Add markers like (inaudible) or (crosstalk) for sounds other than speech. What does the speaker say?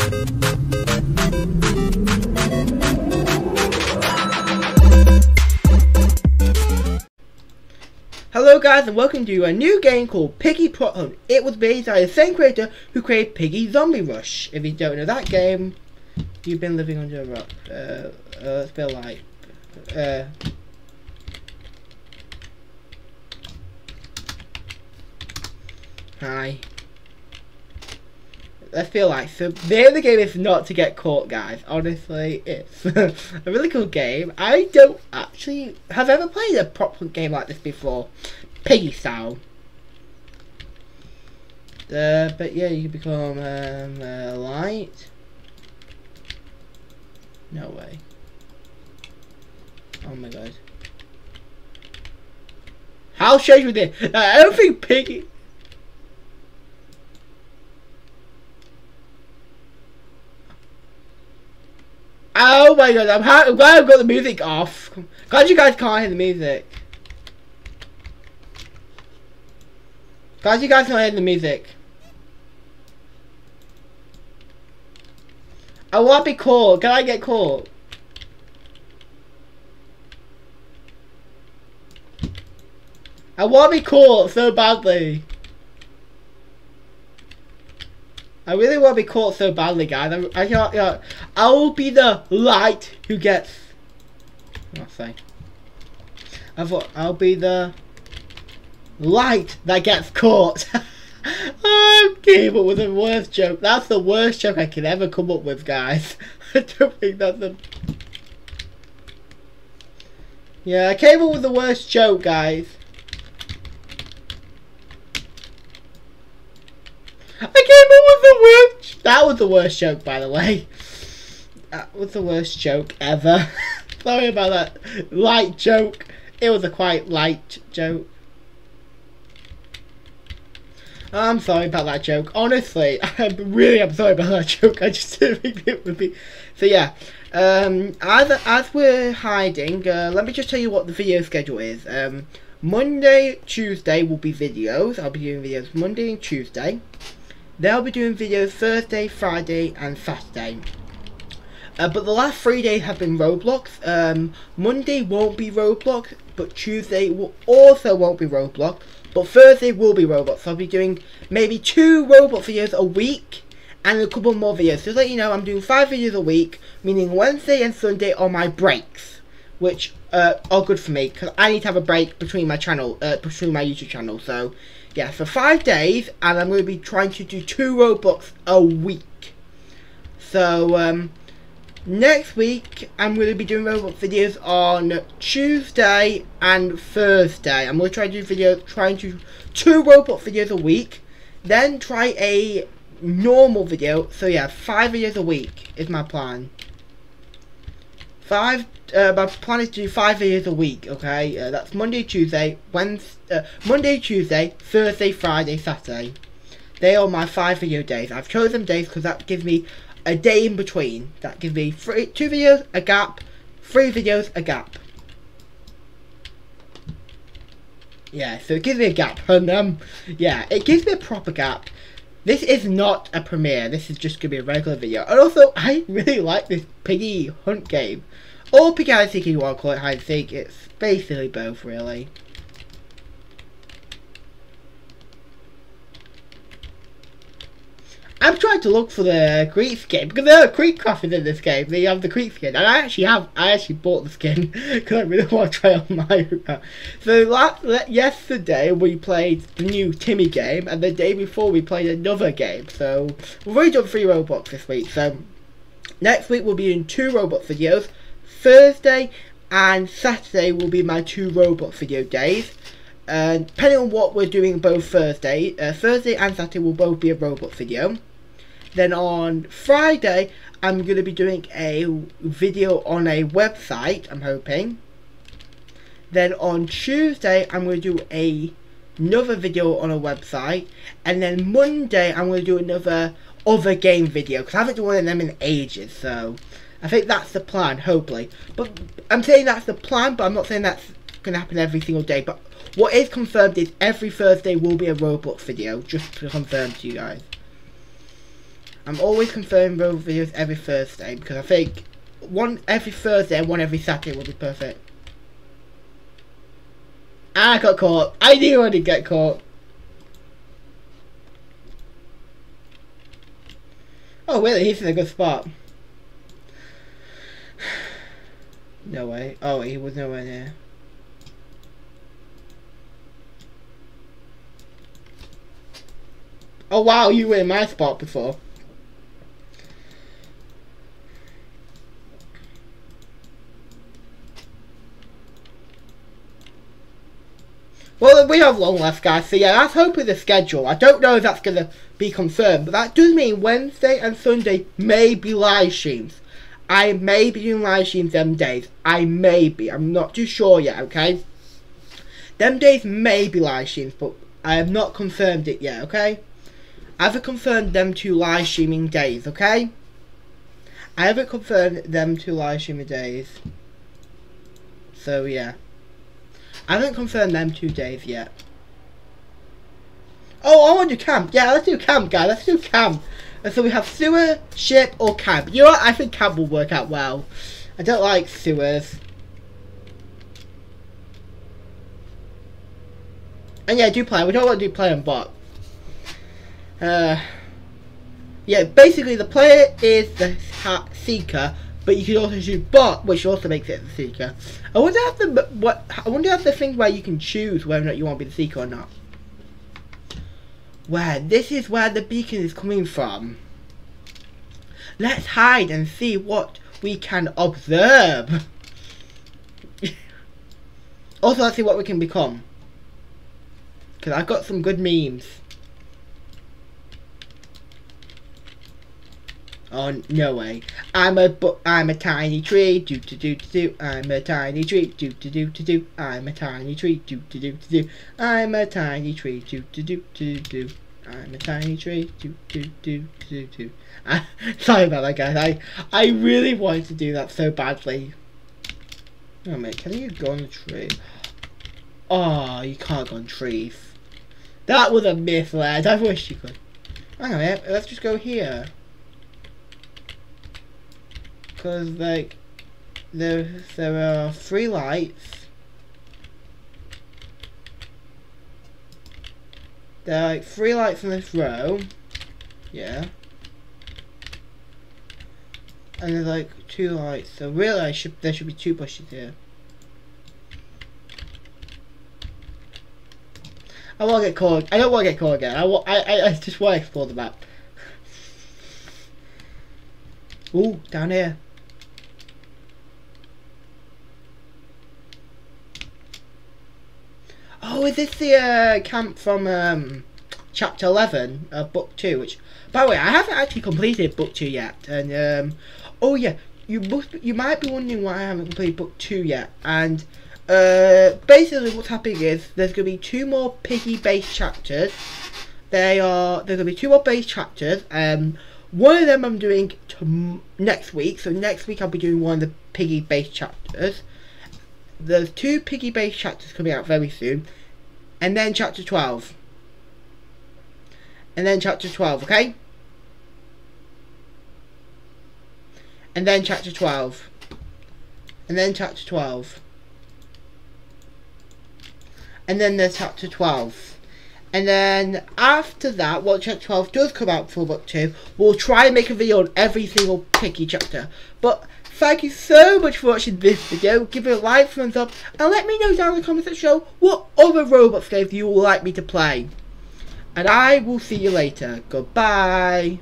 Hello guys and welcome to a new game called Piggy Prop Hunt. It was made by the same creator who created Piggy Zombie Rush. If you don't know that game, you've been living under a rock. Uh, uh, it's been like, uh, hi. I feel like so the name of the game is not to get caught, guys. Honestly, it's (laughs) a really cool game. I don't actually have ever played a proper game like this before, piggy style. Uh, but yeah, you become um, uh, light. No way. Oh my god. How strange with it? I don't think piggy. Oh my god, I'm, I'm glad I've got the music off. Glad you guys can't hear the music. Glad you guys can't hear the music. I want to be caught. Can I get caught? I want to be caught so badly. I really want to be caught so badly, guys. I, I can't, you know, I will be the light who gets. I'll say. I thought I'll be the light that gets caught. I came up with the worst joke. That's the worst joke I can ever come up with, guys. (laughs) I don't think that's the. Yeah, I came up with the worst joke, guys. I came up with the worst. That was the worst joke, by the way. That was the worst joke ever. (laughs) Sorry about that light joke. It was a quite light joke. I'm sorry about that joke. Honestly, (laughs) I'm really I'm sorry about that joke. I just didn't think it would be. So yeah, um, as as we're hiding, uh, let me just tell you what the video schedule is. Um, Monday, Tuesday will be videos. I'll be doing videos Monday and Tuesday. They'll be doing videos Thursday, Friday and Saturday. Uh, but the last three days have been Roblox. Um, Monday won't be Roblox, but Tuesday will also won't be Roblox. But Thursday will be Roblox. So I'll be doing maybe two Roblox videos a week and a couple more videos. So let you know, I'm doing five videos a week, meaning Wednesday and Sunday are my breaks, which uh, are good for me because I need to have a break between my channel, uh, between my YouTube channel. So yeah, for five days, and I'm going to be trying to do two Roblox a week. So, um, next week, I'm going to be doing Roblox videos on Tuesday and Thursday. I'm going to try to do videos, trying to two Roblox videos a week, then try a normal video. So yeah, five videos a week is my plan. Five uh, my plan is to do five videos a week, okay? Uh, that's Monday, Tuesday, Wednesday, uh, Monday, Tuesday, Thursday, Friday, Saturday. They are my five video days. I've chosen days because that gives me a day in between. That gives me three, two videos, a gap, three videos, a gap. Yeah, so it gives me a gap, (laughs) and um, yeah, it gives me a proper gap. This is not a premiere, this is just going to be a regular video. And also, I really like this piggy hunt game. Or pick out if you want to call it hide and seek. It's basically both, really. I'm trying to look for the Kreek skin because there are Kreekcrafters in this game. They have the Kreek skin, and I actually have. I actually bought the skin (laughs) because I really want to try on my. (laughs) So last, yesterday we played the new Timmy game, and the day before we played another game. So we've already done three Roblox this week. So next week we'll be doing two Roblox videos. Thursday and Saturday will be my two Roblox video days. Uh, depending on what we're doing both Thursday, uh, Thursday and Saturday will both be a Roblox video. Then on Friday, I'm going to be doing a video on a website, I'm hoping. Then on Tuesday, I'm going to do a, another video on a website. And then Monday, I'm going to do another other game video. Because I haven't done one of them in ages, so... I think that's the plan, hopefully. But I'm saying that's the plan, but I'm not saying that's going to happen every single day. But what is confirmed is every Thursday will be a Roblox video, just to confirm to you guys. I'm always confirming both videos every Thursday because I think one every Thursday and one every Saturday will be perfect. I got caught. I knew I did get caught. Oh, really? He's in a good spot. (sighs) No way. Oh, he was nowhere near. Oh wow, you were in my spot before. Well, we have long left, guys. So yeah, that's hoping the schedule. I don't know if that's going to be confirmed, but that does mean Wednesday and Sunday may be live streams. I may be doing live streams them days. I may be. I'm not too sure yet, okay? Them days may be live streams, but I have not confirmed it yet, okay? I haven't confirmed them two live streaming days, okay? I haven't confirmed them two live streaming days. So, yeah. I haven't confirmed them two days yet. Oh, I want to do camp. Yeah, let's do camp, guys. Let's do camp. And so we have sewer, ship, or camp. You know what? I think camp will work out well. I don't like sewers. And yeah, do play. We don't want to do play on bot. Uh, yeah, basically the player is the seeker, but you can also do bot, which also makes it the seeker. I wonder if the what I wonder if the thing where you can choose whether or not you want to be the seeker or not. Where this is where the beacon is coming from. Let's hide and see what we can observe. (laughs) also, let's see what we can become. Because I've got some good memes. Oh no way! I'm a I'm a tiny tree. Do do do do do. I'm a tiny tree. Do do do do do. I'm a tiny tree. Do do do do do. I'm a tiny tree. Do do do do do. I'm a tiny tree. Do do do do do. Sorry about that, guys. I I really wanted to do that so badly. Oh mate, can you go on a tree? Oh, you can't go on trees. That was a myth, lad. I wish you could. Hang on, let's just go here. Because, like, there, there are three lights. There are, like, three lights in this row. Yeah. And there's, like, two lights. So, really, I should, there should be two bushes here. I want to get caught. I don't want to get caught again. I, want, I, I, I just want to explore the map. Ooh, down here. Oh, is this the uh, camp from um, chapter 11 of book 2? Which, by the way, I haven't actually completed book 2 yet. And, um, oh yeah, you must, you might be wondering why I haven't completed book 2 yet. And, uh, basically what's happening is there's going to be two more piggy-based chapters. They are, there's going to be two more base chapters. Um, one of them I'm doing next week. So next week I'll be doing one of the piggy-based chapters. There's two piggy-based chapters coming out very soon. And then chapter 12. And then chapter 12, okay? And then chapter 12. And then chapter 12. And then there's chapter 12. And then after that, once chapter 12 does come out for book 2, we'll try and make a video on every single piggy chapter. But Thank you so much for watching this video. Give it a like, thumbs up, and let me know down in the comments section what other Roblox games you would like me to play. And I will see you later. Goodbye.